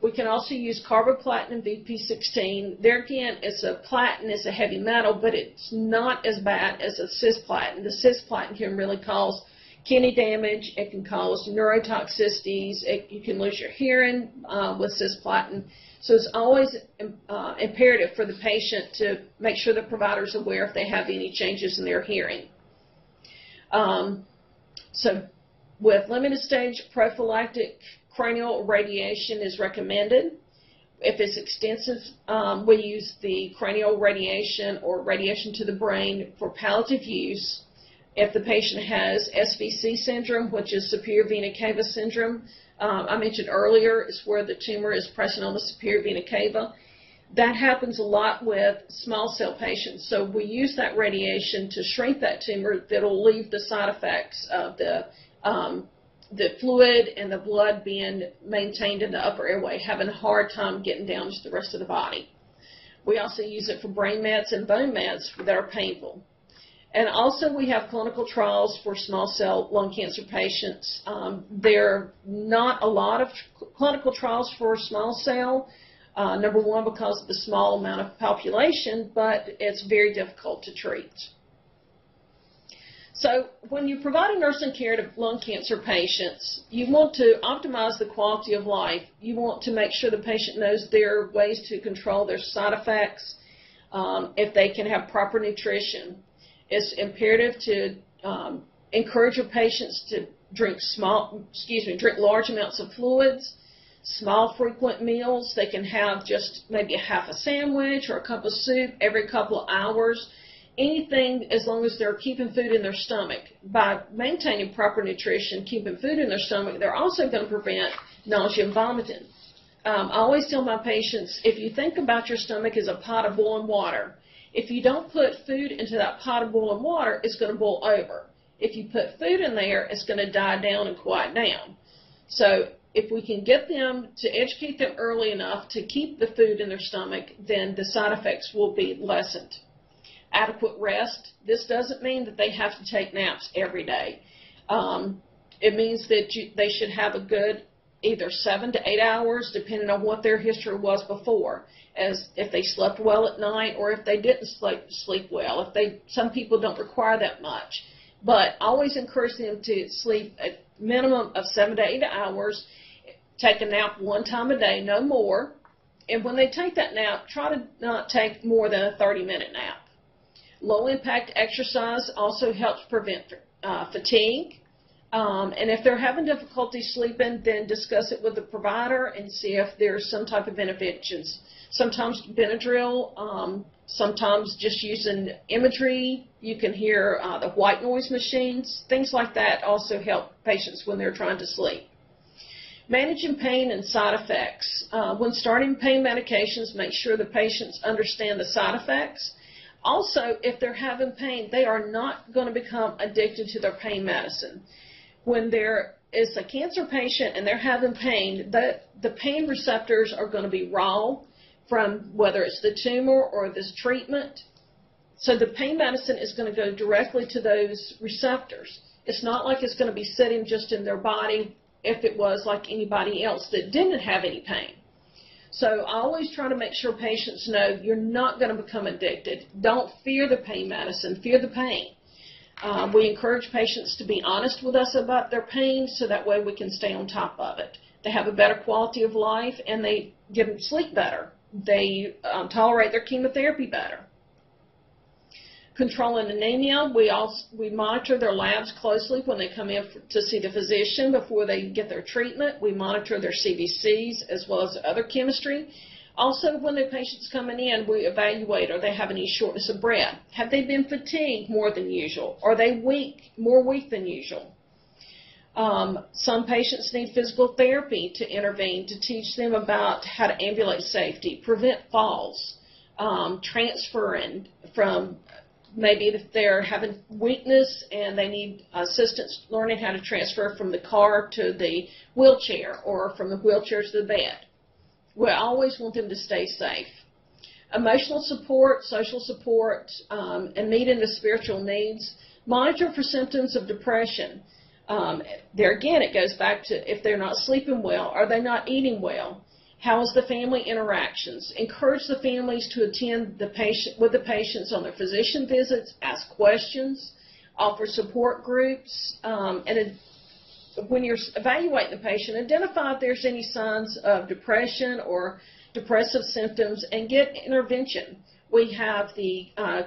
We can also use carboplatin and VP16. There again, it's a platin, it's a heavy metal, but it's not as bad as a cisplatin. The cisplatin can really cause kidney damage. It can cause neurotoxicities. It, you can lose your hearing uh, with cisplatin. So it's always uh, imperative for the patient to make sure the provider is aware if they have any changes in their hearing. Um, so with limited stage prophylactic cranial radiation is recommended. If it's extensive, um, we use the cranial radiation or radiation to the brain for palliative use. If the patient has SVC syndrome, which is superior vena cava syndrome, um, I mentioned earlier, is where the tumor is pressing on the superior vena cava. That happens a lot with small cell patients. So we use that radiation to shrink that tumor that'll leave the side effects of the um, the fluid and the blood being maintained in the upper airway, having a hard time getting down to the rest of the body. We also use it for brain mets and bone mets that are painful. And also we have clinical trials for small cell lung cancer patients. Um, there are not a lot of clinical trials for small cell. Uh, number one, because of the small amount of population, but it's very difficult to treat. So when you provide a nursing care to lung cancer patients, you want to optimize the quality of life. You want to make sure the patient knows their ways to control their side effects, um, if they can have proper nutrition. It's imperative to um, encourage your patients to drink small, excuse me, drink large amounts of fluids, small frequent meals. They can have just maybe a half a sandwich or a cup of soup every couple of hours anything as long as they're keeping food in their stomach. By maintaining proper nutrition, keeping food in their stomach, they're also going to prevent nausea and vomiting. Um, I always tell my patients, if you think about your stomach as a pot of boiling water, if you don't put food into that pot of boiling water, it's going to boil over. If you put food in there, it's going to die down and quiet down. So if we can get them to educate them early enough to keep the food in their stomach, then the side effects will be lessened adequate rest. This doesn't mean that they have to take naps every day. Um, it means that you, they should have a good either seven to eight hours, depending on what their history was before, as if they slept well at night or if they didn't sleep sleep well. If they, some people don't require that much, but always encourage them to sleep a minimum of seven to eight hours. Take a nap one time a day, no more. And when they take that nap, try to not take more than a 30 minute nap. Low impact exercise also helps prevent uh, fatigue. Um, and if they're having difficulty sleeping, then discuss it with the provider and see if there's some type of interventions. Sometimes Benadryl, um, sometimes just using imagery. You can hear uh, the white noise machines. Things like that also help patients when they're trying to sleep. Managing pain and side effects. Uh, when starting pain medications, make sure the patients understand the side effects also, if they're having pain, they are not going to become addicted to their pain medicine. When there is a cancer patient and they're having pain, the, the pain receptors are going to be raw from whether it's the tumor or this treatment. So the pain medicine is going to go directly to those receptors. It's not like it's going to be sitting just in their body if it was like anybody else that didn't have any pain. So I always try to make sure patients know you're not going to become addicted. Don't fear the pain medicine, fear the pain. Uh, we encourage patients to be honest with us about their pain so that way we can stay on top of it. They have a better quality of life and they get them sleep better. They um, tolerate their chemotherapy better. Controlling anemia, we also we monitor their labs closely when they come in for, to see the physician before they get their treatment. We monitor their CBCs as well as other chemistry. Also, when the patient's coming in, we evaluate, are they having any shortness of breath? Have they been fatigued more than usual? Are they weak, more weak than usual? Um, some patients need physical therapy to intervene to teach them about how to ambulate safety, prevent falls, um, transferring from maybe if they're having weakness and they need assistance learning how to transfer from the car to the wheelchair or from the wheelchair to the bed. We always want them to stay safe. Emotional support, social support, um, and meeting the spiritual needs. Monitor for symptoms of depression. Um, there again, it goes back to if they're not sleeping well, are they not eating well? How is the family interactions? Encourage the families to attend the patient with the patients on their physician visits, ask questions, offer support groups, um, and when you're evaluating the patient, identify if there's any signs of depression or depressive symptoms and get intervention. We have the uh,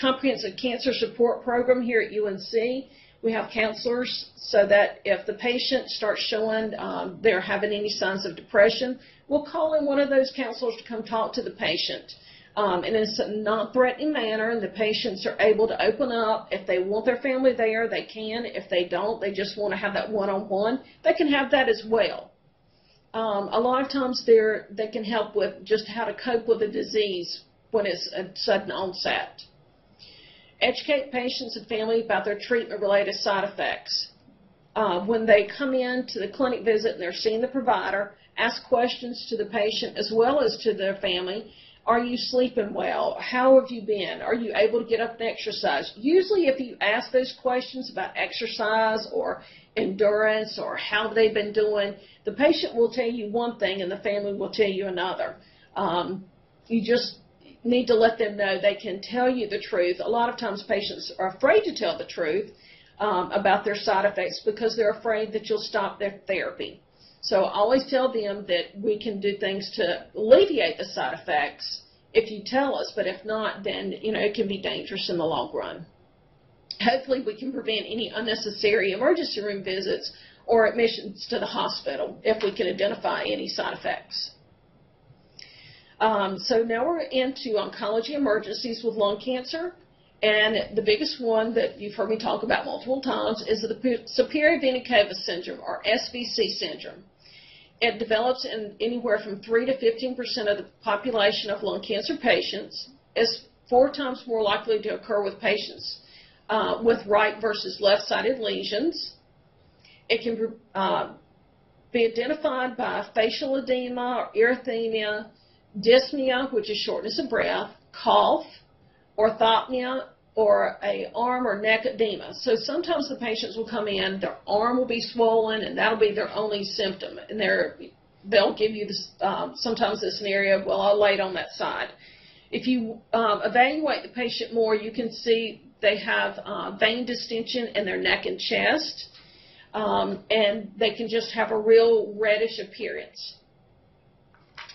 Comprehensive Cancer Support Program here at UNC. We have counselors so that if the patient starts showing um, they're having any signs of depression, we'll call in one of those counselors to come talk to the patient um, in a non-threatening manner, and the patients are able to open up. If they want their family there, they can. If they don't, they just want to have that one-on-one, they can have that as well. Um, a lot of times they can help with just how to cope with a disease when it's a sudden onset. Educate patients and family about their treatment-related side effects. Uh, when they come in to the clinic visit and they're seeing the provider, ask questions to the patient as well as to their family are you sleeping well? How have you been? Are you able to get up and exercise? Usually, if you ask those questions about exercise or endurance or how they've been doing, the patient will tell you one thing and the family will tell you another. Um, you just need to let them know they can tell you the truth. A lot of times, patients are afraid to tell the truth um, about their side effects because they're afraid that you'll stop their therapy. So I always tell them that we can do things to alleviate the side effects if you tell us, but if not, then you know it can be dangerous in the long run. Hopefully, we can prevent any unnecessary emergency room visits or admissions to the hospital if we can identify any side effects. Um, so now we're into oncology emergencies with lung cancer. And the biggest one that you've heard me talk about multiple times is the superior vena cava syndrome, or SVC syndrome. It develops in anywhere from 3 to 15 percent of the population of lung cancer patients. Is four times more likely to occur with patients uh, with right versus left-sided lesions. It can uh, be identified by facial edema or erythema, dyspnea, which is shortness of breath, cough, orthopnea, or a arm or neck edema. So sometimes the patients will come in, their arm will be swollen, and that'll be their only symptom. And they're, they'll give you this, um, sometimes the scenario, well, I'll lay it on that side. If you um, evaluate the patient more, you can see they have uh, vein distension in their neck and chest, um, and they can just have a real reddish appearance.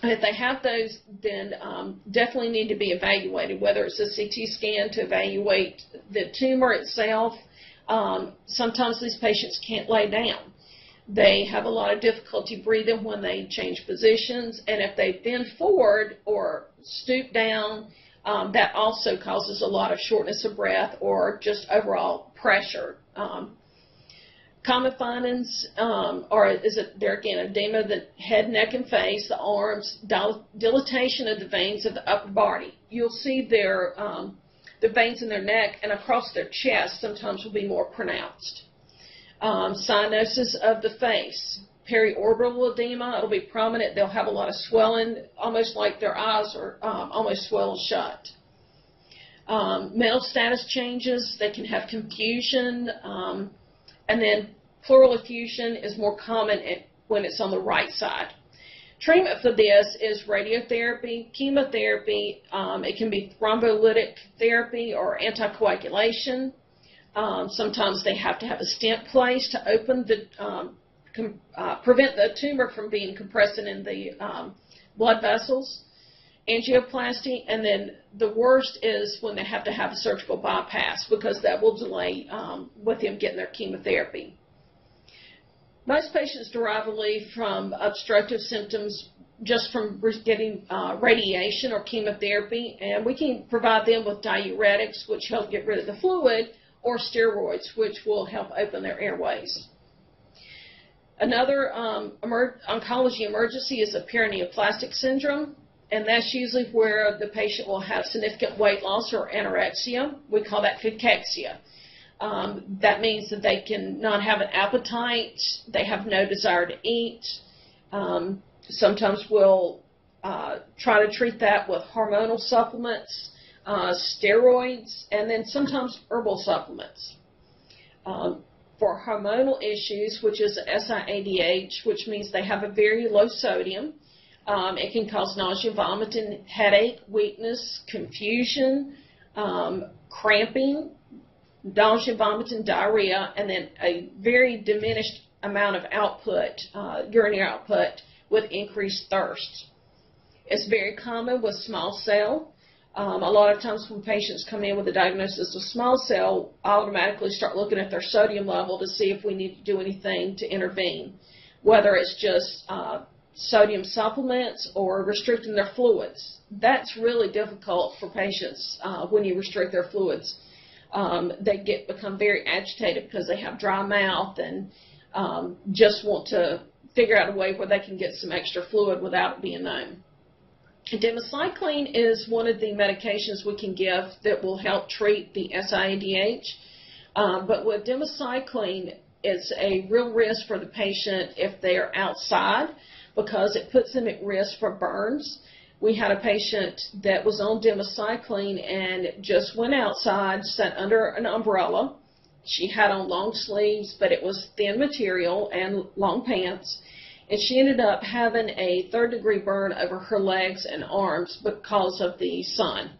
If they have those, then um, definitely need to be evaluated, whether it's a CT scan to evaluate the tumor itself. Um, sometimes these patients can't lay down. They have a lot of difficulty breathing when they change positions, and if they bend forward or stoop down, um, that also causes a lot of shortness of breath or just overall pressure. Um, Common findings um, are is it there again edema of the head, neck, and face, the arms, dil- dilatation of the veins of the upper body. You'll see their um, the veins in their neck and across their chest sometimes will be more pronounced. Um, cyanosis of the face, periorbital edema, it'll be prominent. They'll have a lot of swelling, almost like their eyes are um, almost swelled shut. Um, mental status changes, they can have confusion, um, and then Pleural effusion is more common when it's on the right side. Treatment for this is radiotherapy, chemotherapy. Um, it can be thrombolytic therapy or anticoagulation. Um, sometimes they have to have a stent placed to open the um, uh, prevent the tumor from being compressed in the um, blood vessels. Angioplasty, and then the worst is when they have to have a surgical bypass because that will delay um, with them getting their chemotherapy. Most patients derive relief from obstructive symptoms just from getting uh, radiation or chemotherapy, and we can provide them with diuretics, which help get rid of the fluid, or steroids, which will help open their airways. Another um, emer- oncology emergency is a paraneoplastic syndrome, and that's usually where the patient will have significant weight loss or anorexia. We call that cachexia. Um, that means that they can not have an appetite, they have no desire to eat. Um, sometimes we'll uh, try to treat that with hormonal supplements, uh, steroids, and then sometimes herbal supplements. Um, for hormonal issues, which is SIADH, which means they have a very low sodium, um, it can cause nausea, vomiting, headache, weakness, confusion, um, cramping, nausea, vomiting, diarrhea, and then a very diminished amount of output, uh, urinary output, with increased thirst. It's very common with small cell. Um, a lot of times when patients come in with a diagnosis of small cell, I automatically start looking at their sodium level to see if we need to do anything to intervene, whether it's just uh, sodium supplements or restricting their fluids. That's really difficult for patients uh, when you restrict their fluids. Um, they get become very agitated because they have dry mouth and um, just want to figure out a way where they can get some extra fluid without it being known. Demeclocycline is one of the medications we can give that will help treat the SIADH. Um, but with demeclocycline, it's a real risk for the patient if they are outside because it puts them at risk for burns. We had a patient that was on demeclocycline and just went outside, sat under an umbrella. She had on long sleeves, but it was thin material and long pants and she ended up having a third degree burn over her legs and arms because of the sun.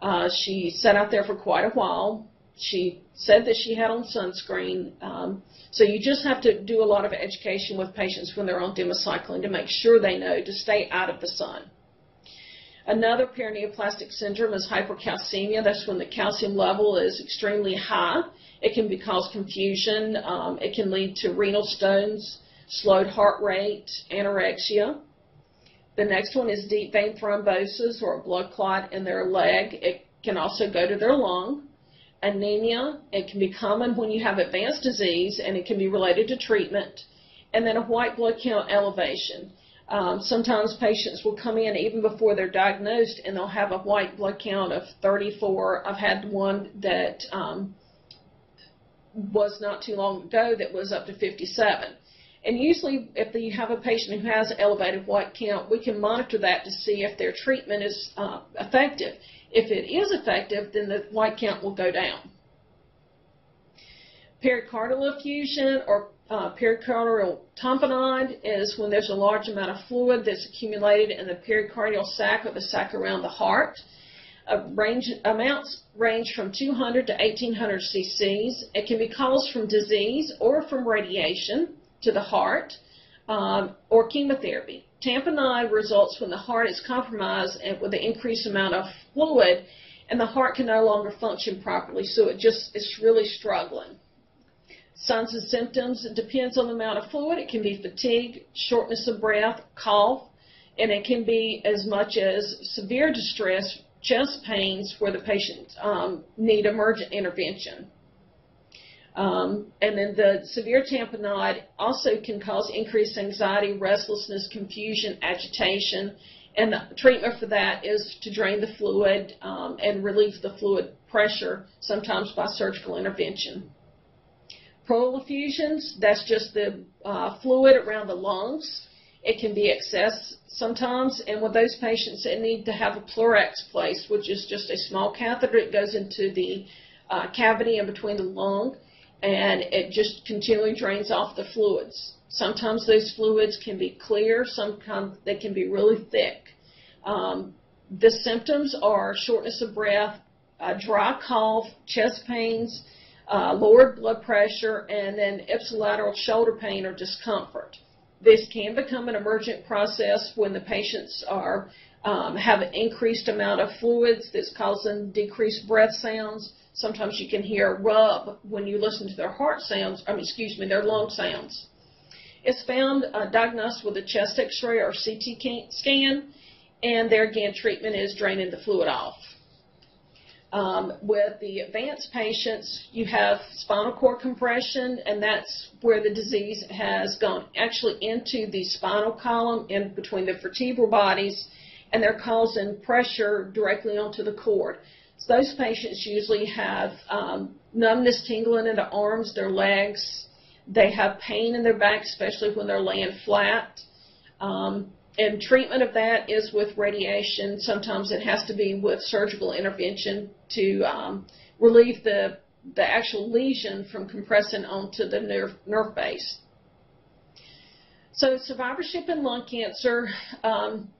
Uh, she sat out there for quite a while. She said that she had on sunscreen. Um, so you just have to do a lot of education with patients when they're on demeclocycline to make sure they know to stay out of the sun. Another paraneoplastic syndrome is hypercalcemia. That's when the calcium level is extremely high. It can cause confusion. Um, it can lead to renal stones slowed heart rate, anorexia. The next one is deep vein thrombosis or a blood clot in their leg. It can also go to their lung. Anemia, it can be common when you have advanced disease and it can be related to treatment. And then a white blood count elevation. Um, sometimes patients will come in even before they're diagnosed and they'll have a white blood count of 34. I've had one that um, was not too long ago that was up to 57. And usually, if you have a patient who has elevated white count, we can monitor that to see if their treatment is uh, effective. If it is effective, then the white count will go down. Pericardial effusion or uh, pericardial tamponade is when there's a large amount of fluid that's accumulated in the pericardial sac or the sac around the heart. Range, amounts range from 200 to 1800 cc's. It can be caused from disease or from radiation to the heart um, or chemotherapy. Tamponade results when the heart is compromised and with an increased amount of fluid, and the heart can no longer function properly, so it just is really struggling. Signs and symptoms, it depends on the amount of fluid. It can be fatigue, shortness of breath, cough, and it can be as much as severe distress, chest pains where the patient um, need emergent intervention. Um, and then the severe tamponade also can cause increased anxiety, restlessness, confusion, agitation. And the treatment for that is to drain the fluid um, and relieve the fluid pressure, sometimes by surgical intervention. Pleural effusions, that's just the uh, fluid around the lungs. It can be excess sometimes, and with those patients, they need to have a PleurX placed, which is just a small catheter that goes into the uh, cavity in between the lung and it just continually drains off the fluids. Sometimes those fluids can be clear, sometimes they can be really thick. Um, the symptoms are shortness of breath, dry cough, chest pains, uh, lowered blood pressure, and then ipsilateral shoulder pain or discomfort. This can become an emergent process when the patients are um, have an increased amount of fluids that's causing decreased breath sounds. Sometimes you can hear rub when you listen to their heart sounds, I mean, excuse me, their lung sounds. It's found uh, diagnosed with a chest x-ray or CT scan, and there again, treatment is draining the fluid off. Um, with the advanced patients, you have spinal cord compression, and that's where the disease has gone actually into the spinal column in between the vertebral bodies, and they're causing pressure directly onto the cord. Those patients usually have um, numbness, tingling in the arms, their legs. They have pain in their back, especially when they're laying flat. Um, and treatment of that is with radiation. Sometimes it has to be with surgical intervention to um, relieve the the actual lesion from compressing onto the nerve, nerve base. So survivorship in lung cancer, um,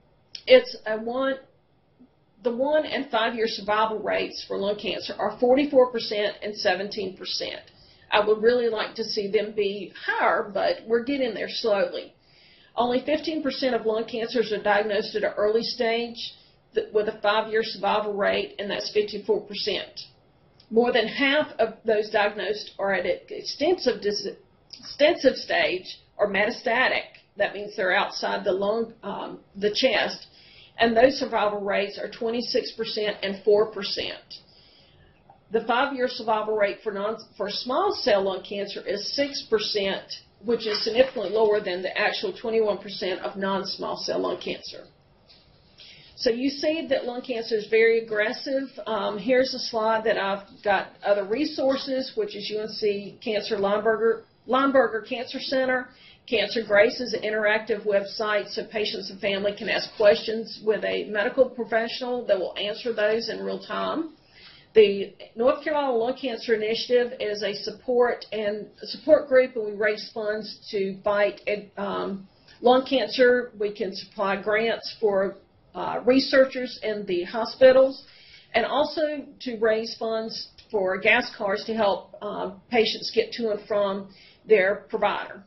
it's a one, the one and five year survival rates for lung cancer are 44% and 17%. I would really like to see them be higher, but we're getting there slowly. Only 15% of lung cancers are diagnosed at an early stage with a five-year survival rate, and that's 54%. More than half of those diagnosed are at an extensive, extensive stage or metastatic. That means they're outside the lung, um, the chest, and those survival rates are 26% and 4%. The five-year survival rate for non, for small cell lung cancer is 6%, which is significantly lower than the actual 21% of non-small cell lung cancer. So you see that lung cancer is very aggressive. Um, here's a slide that I've got other resources, which is UNC Cancer Lineberger, Lineberger Cancer Center. Cancer Grace is an interactive website so patients and family can ask questions with a medical professional that will answer those in real time. The North Carolina Lung Cancer Initiative is a support and support group, and we raise funds to fight um, lung cancer. We can supply grants for uh, researchers in the hospitals, and also to raise funds for gas cars to help uh, patients get to and from their provider.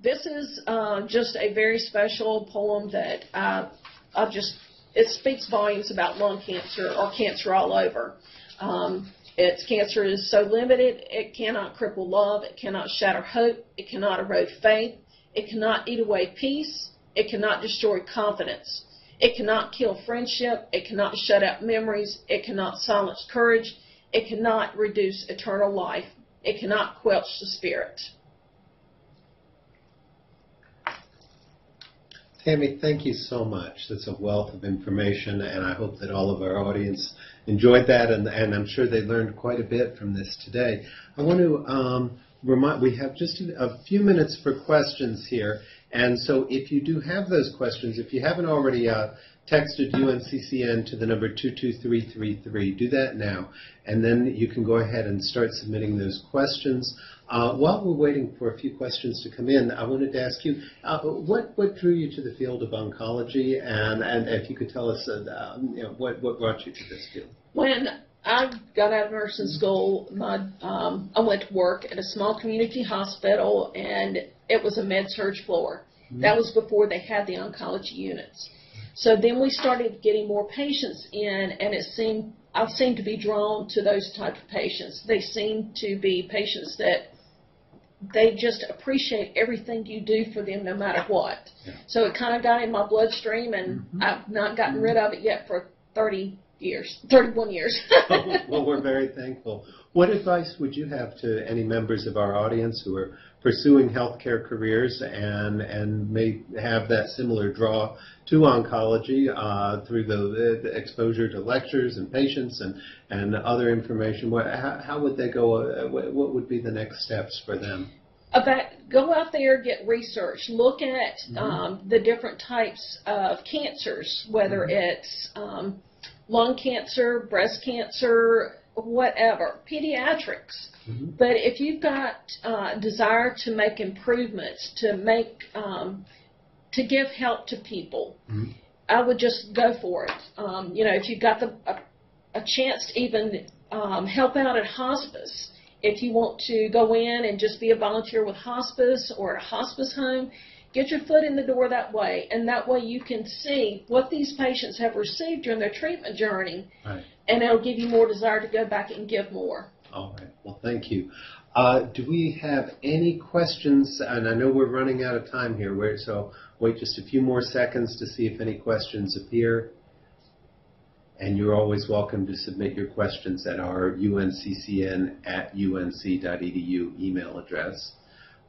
This is uh, just a very special poem that I, I just it speaks volumes about lung cancer or cancer all over. Um, its cancer is so limited, it cannot cripple love, it cannot shatter hope, it cannot erode faith, it cannot eat away peace, it cannot destroy confidence, it cannot kill friendship, it cannot shut out memories, it cannot silence courage, it cannot reduce eternal life, it cannot quench the spirit. Tammy, thank you so much. That's a wealth of information, and I hope that all of our audience enjoyed that, and, and I'm sure they learned quite a bit from this today. I want to um, remind, we have just a few minutes for questions here, and so if you do have those questions, if you haven't already uh, texted UNCCN to the number 22333, do that now, and then you can go ahead and start submitting those questions. Uh, while we're waiting for a few questions to come in, I wanted to ask you, uh, what, what drew you to the field of oncology, and, and if you could tell us uh, you know, what, what brought you to this field? When I got out of nursing school, my, um, I went to work at a small community hospital, and it was a med surge floor. Mm-hmm. That was before they had the oncology units. So then we started getting more patients in, and it seemed I seemed to be drawn to those type of patients. They seem to be patients that they just appreciate everything you do for them no matter what. Yeah. So it kind of got in my bloodstream, and mm-hmm. I've not gotten mm-hmm. rid of it yet for 30 years, 31 years. well, we're very thankful. What advice would you have to any members of our audience who are pursuing healthcare careers and and may have that similar draw to oncology uh, through the, the, exposure to lectures and patients and and other information? What, how, how would they go? Uh, what would be the next steps for them? About go out there, get research, look at mm-hmm. um, the different types of cancers, whether mm-hmm. it's um, lung cancer, breast cancer, whatever, pediatrics. Mhm. But if you've got uh, desire to make improvements, to make, um, to give help to people, Mhm. I would just go for it. Um, you know, if you've got the, a, a chance to even um, help out at hospice, if you want to go in and just be a volunteer with hospice or a hospice home, get your foot in the door that way, and that way you can see what these patients have received during their treatment journey, Right. and it'll give you more desire to go back and give more. All right. Well, thank you. Uh, do we have any questions? And I know we're running out of time here, where- so wait just a few more seconds to see if any questions appear. And you're always welcome to submit your questions at our unccn at unc.edu email address.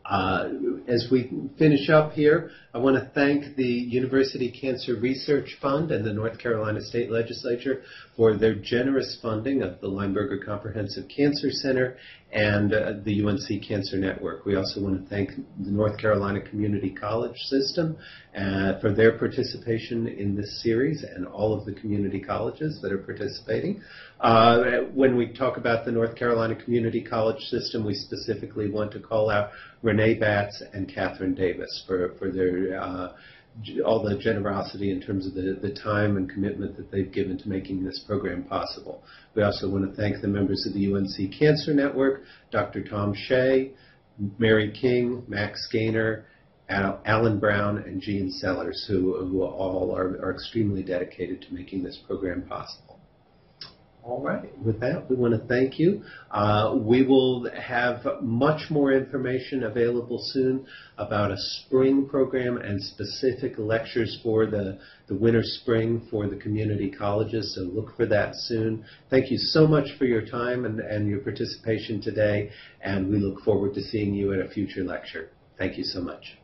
Uh, as we finish up here, I want to thank the University Cancer Research Fund and the North Carolina State Legislature for their generous funding of the Lineberger Comprehensive Cancer Center and uh, the UNC Cancer Network. We also want to thank the North Carolina Community College System uh, for their participation in this series and all of the community colleges that are participating. Uh, when we talk about the North Carolina Community College System, we specifically want to call out Renee Batts and Catherine Davis for, for their uh, all the generosity in terms of the, the time and commitment that they've given to making this program possible. We also want to thank the members of the UNC Cancer Network, Dr. Tom Shea, Mary King, Max Gaynor, Al- Alan Brown, and Gene Sellers, who, who all are, are extremely dedicated to making this program possible. All right. With that, we want to thank you. Uh, we will have much more information available soon about a spring program and specific lectures for the, the winter spring for the community colleges. So look for that soon. Thank you so much for your time and, and your participation today. And we look forward to seeing you at a future lecture. Thank you so much.